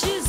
choose